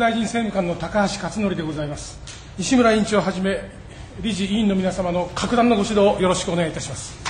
大臣政務官の高橋克典でございます。西村委員長をはじめ理事委員の皆様の格段のご指導よろしくお願いいたします。